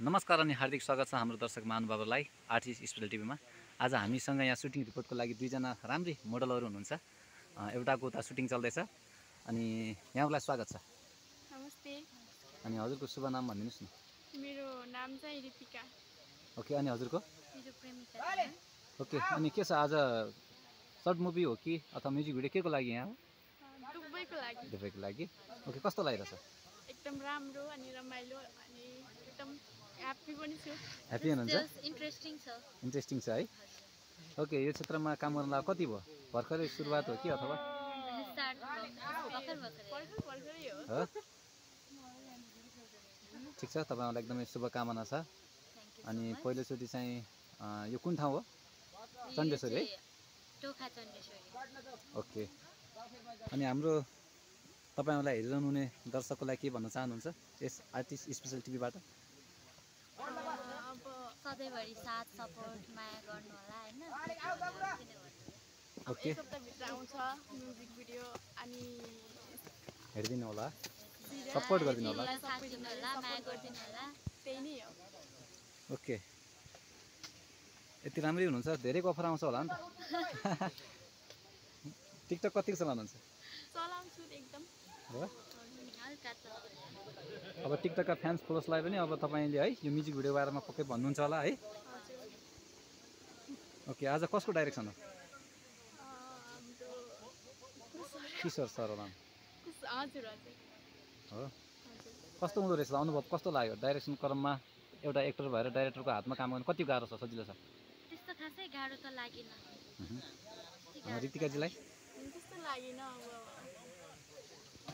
नमस्कार अनि हार्दिक स्वागत छ हाम्रो दर्शक महानुभावलाई आर्टिस्ट स्पेसल टिभीमा। आज हामीसँग यहाँ सुटिङ रिपोर्टको लागि दुईजना राम्री मोडलहरू हुनुहुन्छ। एउटाको उता सुटिङ चल्दैछ अनि यहाँलाई स्वागत छ। नमस्ते। अनि हजुरको शुभ नाम भनिदिनुहोस् न। मेरो नाम चाहिँ रितिका। ओके अनि हजुरको? ओके अनि के छ आज सर्ट मुभी हो कि अथवा म्युजिक भिडियो के को लागि यहाँ दुबईको लागि। ओके कस्तो लागिरहेछ? एकदम राम्रो अनि रमाइलो अनि एकदम ह्याप्पी पनि छु। ह्याप्पी हुनुहुन्छ? इन्ट्रेस्टिङ छ इन्ट्रेस्टिङ छ है? ओके यो क्षेत्रमा काम गर्नलाई कति भयो? भर्खरै सुरुवात हो कि अथवा? हो? ठिक छ तपाईँहरूलाई एकदमै शुभकामना छ। अनि पहिलोचोटि चाहिँ यो कुन ठाउँ हो? चण्डेश्वरी है? ओके अनि हाम्रो तपाईँहरूलाई हेरिरहनु हुने दर्शकको लागि के भन्न चाहनुहुन्छ? यस आर्टिस्ट स्पेसल टिभीबाट। सधैँभरि साथ सपोर्ट माया गर्नु होला होइन? ओके। एक हप्ताभित्र आउँछ म्युजिक भिडियो अनि हेरिदिनु होला। सपोर्ट गरिदिनु होला। तिमीलाई साथ दिनु होला माया गरिदिनु होला। त्यही नै हो। ओके। यति राम्रै हुनुहुन्छ धेरैको अफर आउँछ होला नि त। टिकटक कतिको चलाउनुहुन्छ? चलाउँछु एकदम। हो? अब टिकटकका फ्यान्स फलोसलाई पनि अब तपाईँले है यो म्युजिक भिडियो बारेमा पक्कै भन्नुहुन्छ होला है। ओके आज कसको डाइरेक्सन हो? किशोर सर होला हो? कस्तो हुँदो रहेछ? अनुभव कस्तो लाग्यो? डाइरेक्सन क्रममा एउटा एक्टर भएर डाइरेक्टरको हातमा काम गर्नु कति गाह्रो छ सजिलो छ? त्यस्तो खासै गाह्रो त लागेन। रितिकाजीलाई त्यस्तो लागेन अब।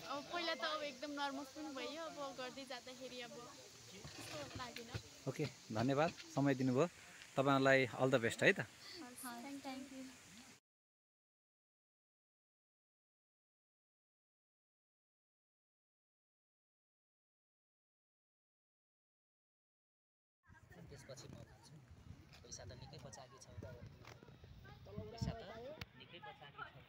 अब पहिला त अब एकदम नर्भस पनि भयो अब गर्दै जाँदाखेरि अब त्यस्तो लागेन ओके धन्यवाद। समय दिनुभयो। तपाईँहरूलाई अल द बेस्ट है त? थ्याङ्क यू त्यसपछि म खान्छु पैसा त निकै बचाएकी छौ। पैसा त निकै बचाएकी छौ।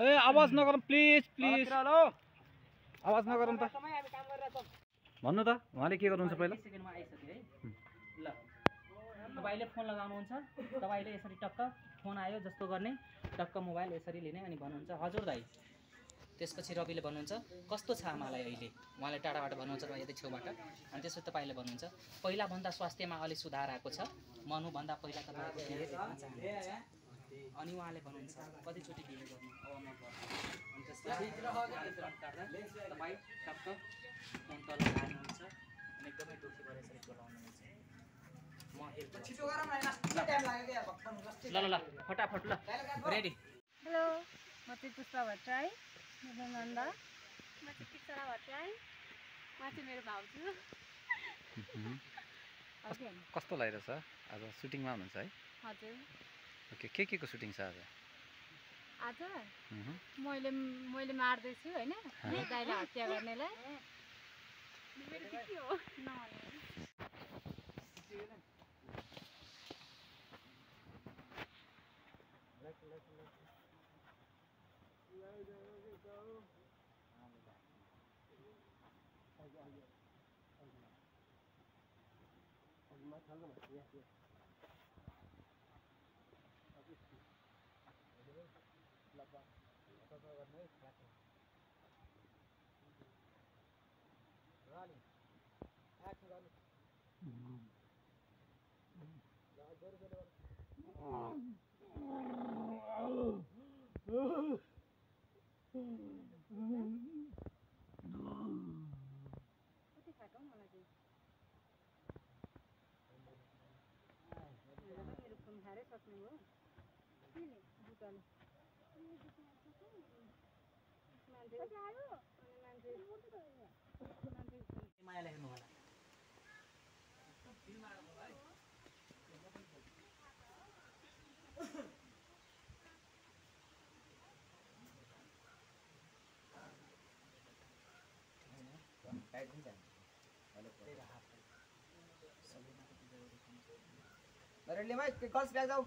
ए आवाज नगरौँ प्लिज प्लिज। आवाज नगरौँ त। भन्नु त उहाँले के गर्नुहुन्छ पहिला? सेकेन्डमा आइसक्यो है। ल। तपाईँले फोन लगाउनुहुन्छ तपाईँले यसरी टक्क फोन आयो जस्तो गर्ने टक्क मोबाइल यसरी लिने अनि भन्नुहुन्छ। हजुर दाइ त्यसपछि रविले भन्नुहुन्छ कस्तो छ आमालाई अहिले? उहाँले टाढाबाट भन्नुहुन्छ र यतै छेउबाट। अनि त्यसपछि तपाईँले भन्नुहुन्छ पहिलाभन्दा स्वास्थ्यमा अलिक सुधार आएको छ। मनुभन्दा पहिला तपाईँको अनि उहाँले भन्नुहुन्छ कतिचोटि बिहे गर्नु अब म गर्छु। अनि त्यसपछि तपाईँ टक्क फोन तल हाल्नुहुन्छ अनि एकदमै दुःखी भएर यसरी बोलाउनुहुन्छ। म हेल्प। ल ल ल फटाफट ल रेडी हेलो म चाहिँ पुष्पा भट्टराई मेरो नन्दा म चाहिँ पिक्चरा भट्टराई म चाहिँ मेरो भाउजू। कस्तो लागिरहेछ? आज सुटिङमा हुनुहुन्छ है? हजुर। ओके के के को सुटिङ छ आज? आज। मैले मैले मार्दैछु होइन दाइलाई हत्या गर्नेलाई। मेरो चाहिँ के हो कति खाएको हौ मलाई चाहिँ मेरो फोन खाएरै सक्नु हो जुत्ताले मान्छे अनि मान्छे मान्छे मायालाई हेर्नु होला गर्ल्स ब्याग जाऊ